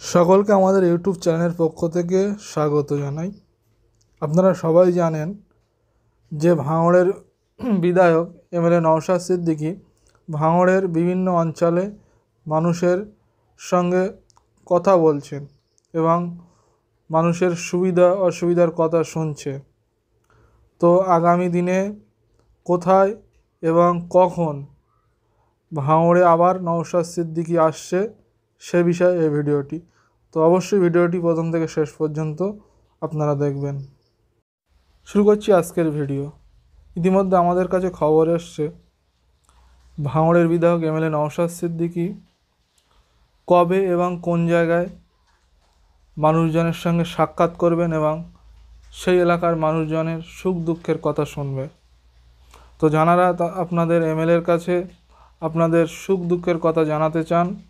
সকলকে আমাদের ইউটিউব চ্যানেলের পক্ষ থেকে স্বাগত জানাই। আপনারা সবাই জানেন যে ভাঙড়ের বিধায়ক এমএলএ নওশাদ সিদ্দিকী ভাঙড়ের বিভিন্ন অঞ্চলে মানুষের সঙ্গে কথা বলছেন এবং মানুষের সুবিধা অসুবিধার কথা শুনছে। তো আগামী দিনে কোথায় এবং কখন ভাঙড়ে আবার নওশাদ সিদ্দিকী আসছে সে বিষয়ে এই ভিডিওটি। তো অবশ্যই ভিডিওটি প্রথম থেকে শেষ পর্যন্ত আপনারা দেখবেন। শুরু করছি আজকের ভিডিও। ইতিমধ্যে আমাদের কাছে খবর এসছে, ভাঙড়ের বিধায়ক এমএলএ নওশাদ সিদ্দিকী কবে এবং কোন জায়গায় মানুষজনের সঙ্গে সাক্ষাৎ করবেন এবং সেই এলাকার মানুষজনের সুখ দুঃখের কথা শুনবে। তো তা- আপনাদের এমএলএর কাছে আপনাদের সুখ দুঃখের কথা জানাতে চান।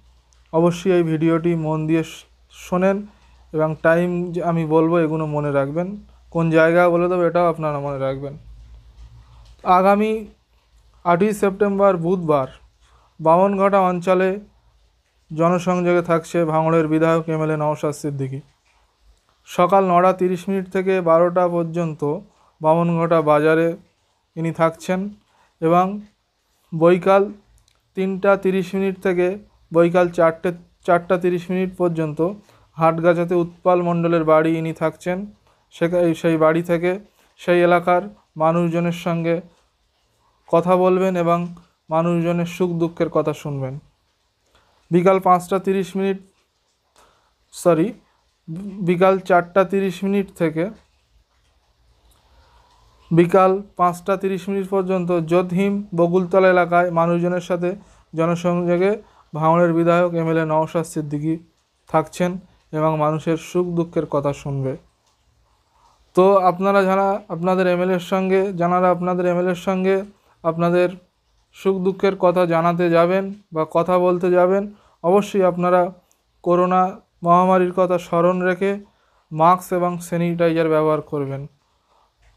অবশ্যই এই ভিডিওটি মন দিয়ে শোনেন এবং টাইম আমি বলব এগুলো মনে রাখবেন। কোন জায়গা বলে দেবো এটাও আপনারা মনে রাখবেন। আগামী আটই সেপ্টেম্বর বুধবার বামনঘাটা অঞ্চলে জনসংযোগে থাকছে ভাঙড়ের বিধায়ক এমএলএ নওশাদ সিদ্দিকী। সকাল নটা তিরিশ মিনিট থেকে বারোটা পর্যন্ত বামনঘাটা বাজারে ইনি থাকছেন এবং বৈকাল তিনটা তিরিশ মিনিট থেকে বৈকাল চারটে, চারটা তিরিশ মিনিট পর্যন্ত হাটগাছাতে উৎপল মণ্ডলের বাড়ি ইনি থাকছেন। সেই বাড়ি থেকে সেই এলাকার মানুষজনের সঙ্গে কথা বলবেন এবং মানুষজনের সুখ দুঃখের কথা শুনবেন। বিকাল পাঁচটা তিরিশ মিনিট, সরি, বিকাল চারটা তিরিশ মিনিট থেকে বিকাল পাঁচটা তিরিশ মিনিট পর্যন্ত যোধহিম বগুলতলা এলাকায় মানুষজনের সাথে জনসংযোগে ভাঙড়ের বিধায়ক এমএলএ নওশাদ সিদ্দিকী থাকছেন এবং মানুষের সুখ দুঃখের কথা শুনবে। তো আপনারা যারা আপনাদের এমএলএর সঙ্গে যারা আপনাদের এমএলএর সঙ্গে আপনাদের সুখ দুঃখের কথা জানাতে যাবেন বা কথা বলতে যাবেন, অবশ্যই আপনারা করোনা মহামারীর কথা স্মরণ রেখে মাস্ক এবং স্যানিটাইজার ব্যবহার করবেন।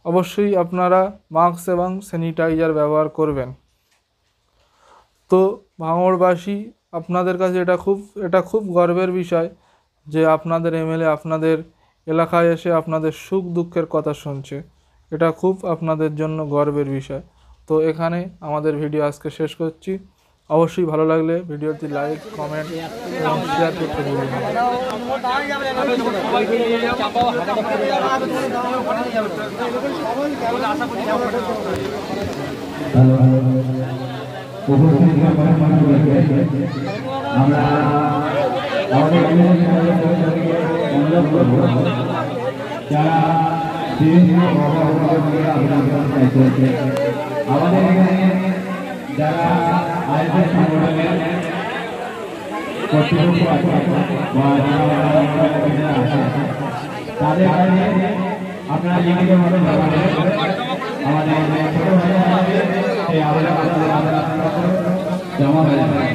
অবশ্যই আপনারা মাস্ক এবং স্যানিটাইজার ব্যবহার করবেন। তো ভাঙড়বাসী আপনাদের কাছে এটা খুব এটা খুব গর্বের বিষয় যে আপনাদের এমএলএ আপনাদের এলাকায় এসে আপনাদের সুখ দুঃখের কথা শুনছে। এটা খুব আপনাদের জন্য গর্বের বিষয়। তো এখানে আমাদের ভিডিও আজকে শেষ করছি। অবশ্যই ভালো লাগলে ভিডিওটি লাইক, কমেন্ট এবং শেয়ার করতে ভুলবেন না। আমরা আমাদের অনুরোধ করব যারা আমাদের এখানে যারা আয়োজক সংগঠনের কর্তৃপক্ষ আছে বা আছে তাদের আপনারা লিখিতভাবে আমাদের ছোট ভাইরা আছে সেই আবেদন জমা হয়ে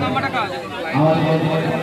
Obrigado.